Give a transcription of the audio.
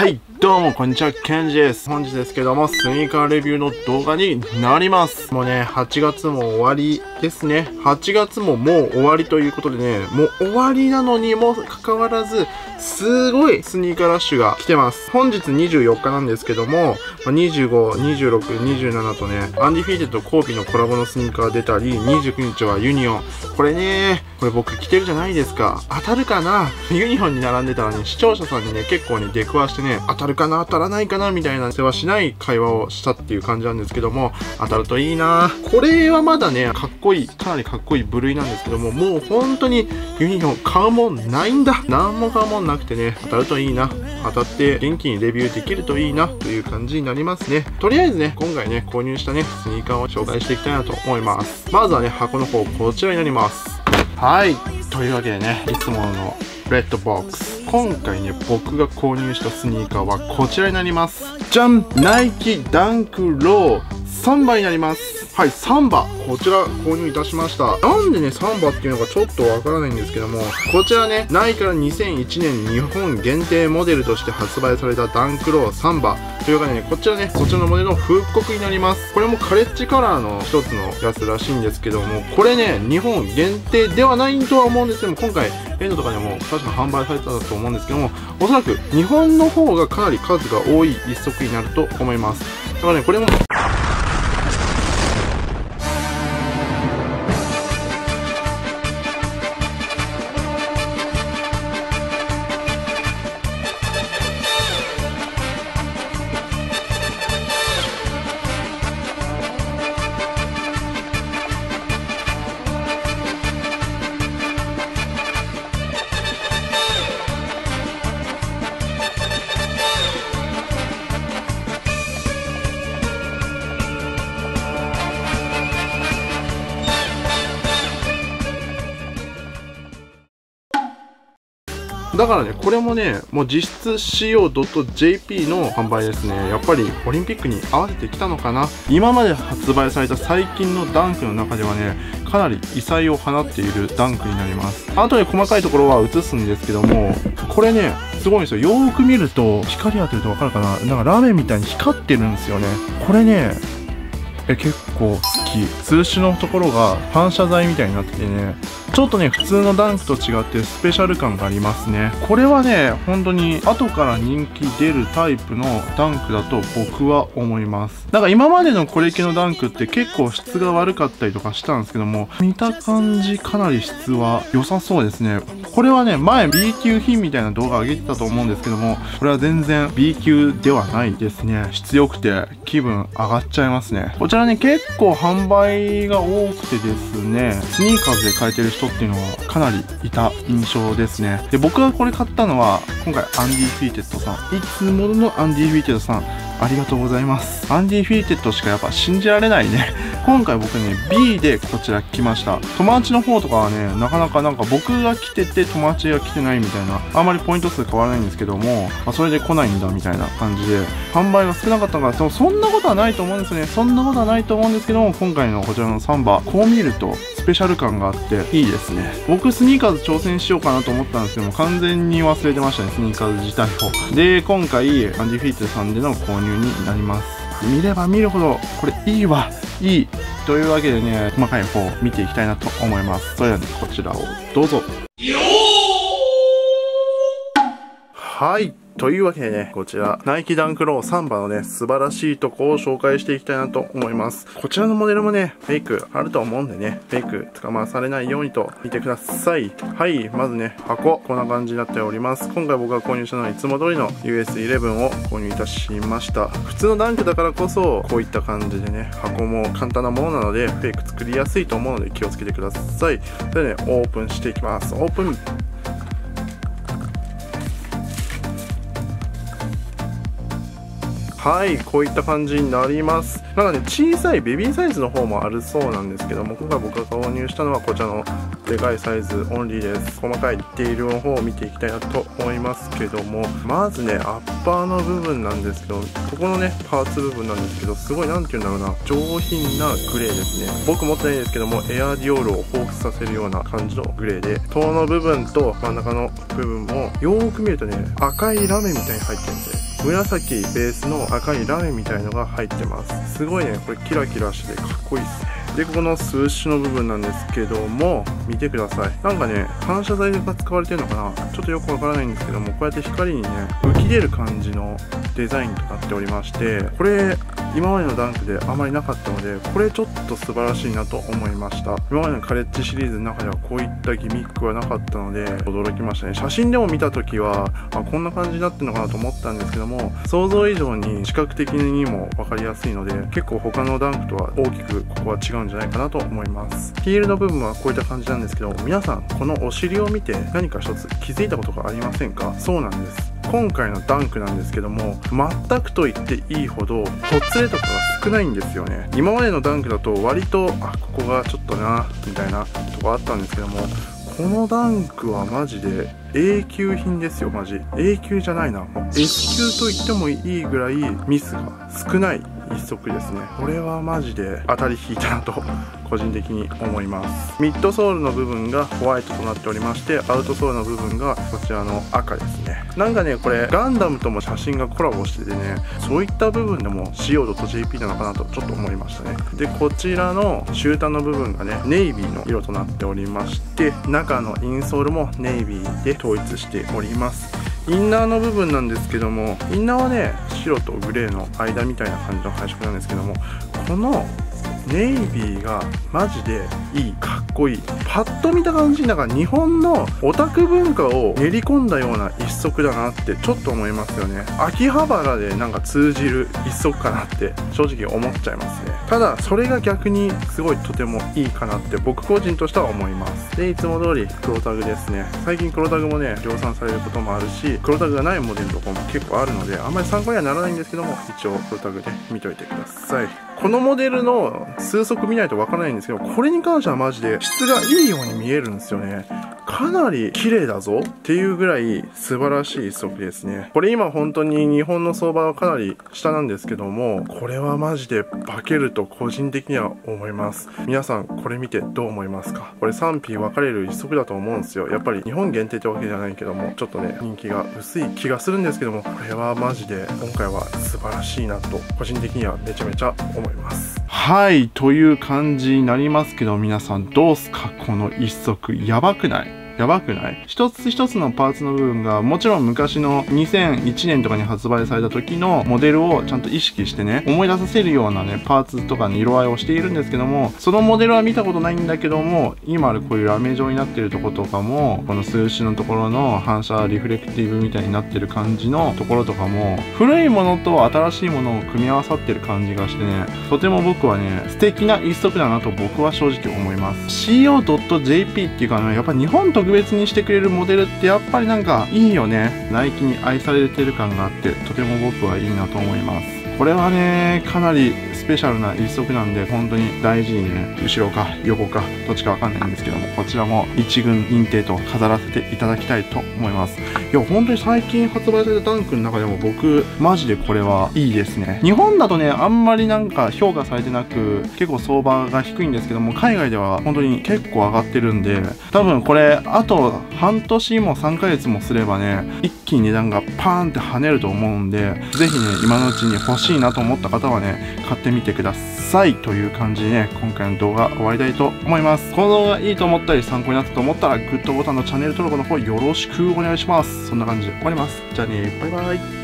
はい、どうも、こんにちは、ケンジです。本日ですけども、スニーカーレビューの動画になります。もうね、8月も終わりですね。8月ももう終わりということでね、もう終わりなのにもかかわらず、すごいスニーカーラッシュが来てます。本日24日なんですけども、25、26、27とね、アンディフィーテッドコービーのコラボのスニーカー出たり、29日はユニオン。これね、これ僕着てるじゃないですか。当たるかな？ユニオンに並んでたらね、視聴者さんにね、結構ね、出くわしてね、当たるかな当たらないかなみたいなせわしない会話をしたっていう感じなんですけども、当たるといいなこれはまだね、かっこいい、かなりかっこいい部類なんですけども、もう本当にユニオン買うもんないんだ何も買うもんなくてね、当たるといいな。当たって元気にレビューできるといいなという感じになりますね。とりあえずね、今回ね、購入したね、スニーカーを紹介していきたいなと思います。まずはね、箱の方、こちらになります。はい。というわけでね、いつものレッドボックス。今回ね、僕が購入したスニーカーはこちらになります。じゃんナイキダンクロー3番になります。はい、サンバ。こちら購入いたしました。なんでね、サンバっていうのがちょっとわからないんですけども、こちらね、ナイから2001年日本限定モデルとして発売されたダンクローサンバ。というかね、こちらね、こちらのモデルの復刻になります。これもカレッジカラーの一つのやつらしいんですけども、これね、日本限定ではないとは思うんですけども、今回、エンドとかでも確か販売されてたと思うんですけども、おそらく日本の方がかなり数が多い一足になると思います。だからね、これもだからね、これもね、もう実質 CO.jp の販売ですね。やっぱりオリンピックに合わせてきたのかな。今まで発売された最近のダンクの中ではね、かなり異彩を放っているダンクになります。あとで細かいところは映すんですけども、これね、すごいんですよ。よーく見ると、光当てるとわかるかななんかラーメンみたいに光ってるんですよね。これね、え結構好き通しのところが反射材みたいになっててねちょっとね普通のダンクと違ってスペシャル感がありますね。これはね本当に後から人気出るタイプのダンクだと僕は思います。だか今までのこれ系のダンクって結構質が悪かったりとかしたんですけども見た感じかなり質は良さそうですね。これはね前 B 級品みたいな動画上げてたと思うんですけどもこれは全然 B 級ではないですね。質良くて気分上がっちゃいますね。こちらね結構販売が多くてですね SNKRS で買えてる人人っていうのはかなりいた印象ですね。で僕がこれ買ったのは今回 UNDEFEATED さん。いつもの UNDEFEATED さんありがとうございます。 UNDEFEATED しかやっぱ信じられないね。今回僕ね B でこちら来ました。友達の方とかはねなかなかなんか僕が来てて友達が来てないみたいなあんまりポイント数変わらないんですけども、まあ、それで来ないんだみたいな感じで販売が少なかったからでもそんなことはないと思うんですね。そんなことはないと思うんですけども今回のこちらのサンバこう見るとスペシャル感があっていいですね。僕 SNKRS 挑戦しようかなと思ったんですけども完全に忘れてましたね SNKRS 自体を。で今回 UNDEFEATED さんでの購入になります。見れば見るほどこれいいわいいというわけでね細かい方見ていきたいなと思います。それではねこちらをどうぞはいというわけでね、こちら、ナイキダンクローサンバのね、素晴らしいとこを紹介していきたいなと思います。こちらのモデルもね、フェイクあると思うんでね、フェイク捕まされないようにと見てください。はい、まずね、箱、こんな感じになっております。今回僕が購入したのはいつも通りの US11 を購入いたしました。普通のダンクだからこそ、こういった感じでね、箱も簡単なものなので、フェイク作りやすいと思うので気をつけてください。でね、オープンしていきます。オープンはいこういった感じになります。なんかね小さいベビーサイズの方もあるそうなんですけども今回僕が購入したのはこちらのでかいサイズオンリーです。細かいディテールの方を見ていきたいなと思いますけどもまずねアッパーの部分なんですけどここのねパーツ部分なんですけどすごい何て言うんだろうな上品なグレーですね。僕持ってないんですけどもエアディオールを彷彿させるような感じのグレーで塔の部分と真ん中の部分もよーく見るとね赤いラメみたいに入ってるんです紫ベースの赤いラメみたいのが入ってます。すごいね。これキラキラしててかっこいいっす。ねでここの数種の部分なんですけども見てください。なんかね反射材が使われてるのかな？ちょっとよくわからないんですけどもこうやって光にね浮き出る感じのデザインとなっておりましてこれ今までのダンクであまりなかったのでこれちょっと素晴らしいなと思いました。今までのカレッジシリーズの中ではこういったギミックはなかったので驚きましたね。写真でも見た時はあこんな感じになってるのかなと思ったんですけども想像以上に視覚的にも分かりやすいので結構他のダンクとは大きくここは違うんじゃないかなと思います。ヒールの部分はこういった感じなんですけど皆さんこのお尻を見て何か一つ気づいたことがありませんか？そうなんです。今回のダンクなんですけども全くと言っていいほどほつれとかが少ないんですよね。今までのダンクだと割とあここがちょっとなみたいなとこあったんですけどもこのダンクはマジで A 級品ですよマジ。A 級じゃないな。S 級と言ってもいいぐらいミスが少ない。一足ですね。これはマジで当たり引いたなと個人的に思います。ミッドソールの部分がホワイトとなっておりましてアウトソールの部分がこちらの赤ですね。なんかねこれガンダムとも写真がコラボしててねそういった部分でも CO.jp なのかなとちょっと思いましたね。でこちらの終端の部分がねネイビーの色となっておりまして中のインソールもネイビーで統一しております。インナーの部分なんですけどもインナーはね白とグレーの間みたいな感じの配色なんですけどもこのネイビーがマジでいいかっこいい。パッと見た感じなんか日本のオタク文化を練り込んだような一足だなってちょっと思いますよね。秋葉原でなんか通じる一足かなって正直思っちゃいますね。ただそれが逆にすごいとてもいいかなって僕個人としては思います。でいつも通り黒タグですね。最近黒タグもね量産されることもあるし黒タグがないモデルとかも結構あるのであんまり参考にはならないんですけども一応黒タグで見といてください。このモデルの数足見ないとわからないんですけどこれに関してはマジで質がいいように見えるんですよね。かなり綺麗だぞっていうぐらい素晴らしい一足ですね。これ今本当に日本の相場はかなり下なんですけども、これはマジで化けると個人的には思います。皆さんこれ見てどう思いますか？これ賛否分かれる一足だと思うんですよ。やっぱり日本限定ってわけじゃないけども、ちょっとね、人気が薄い気がするんですけども、これはマジで今回は素晴らしいなと個人的にはめちゃめちゃ思います。はい、という感じになりますけど、皆さんどうすか？この一足やばくない？やばくない？一つ一つのパーツの部分がもちろん昔の2001年とかに発売された時のモデルをちゃんと意識してね思い出させるようなねパーツとかの色合いをしているんですけどもそのモデルは見たことないんだけども今あるこういうラメ状になってるとことかもこの数種のところの反射リフレクティブみたいになってる感じのところとかも古いものと新しいものを組み合わさってる感じがしてねとても僕はね素敵な一足だなと僕は正直思います。CO.jp っていうかねやっぱ日本特別にしてくれるモデルってやっぱりなんかいいよね。ナイキに愛されてる感があってとても僕はいいなと思います。これはねかなりスペシャルな一足なんで本当に大事にね後ろか横かどっちかわかんないんですけどもこちらも1軍認定と飾らせていただきたいと思います。いや本当に最近発売されたダンクの中でも僕マジでこれはいいですね。日本だとねあんまりなんか評価されてなく結構相場が低いんですけども海外では本当に結構上がってるんで多分これあと半年も3ヶ月もすればね一気に値段がパーンって跳ねると思うんでぜひね今のうちに欲しいなと思った方はね買ってみてください。という感じでね今回の動画終わりたいと思います。この動画いいと思ったり参考になったと思ったらグッドボタンのチャンネル登録の方よろしくお願いします。そんな感じで終わります。じゃあねバイバイ。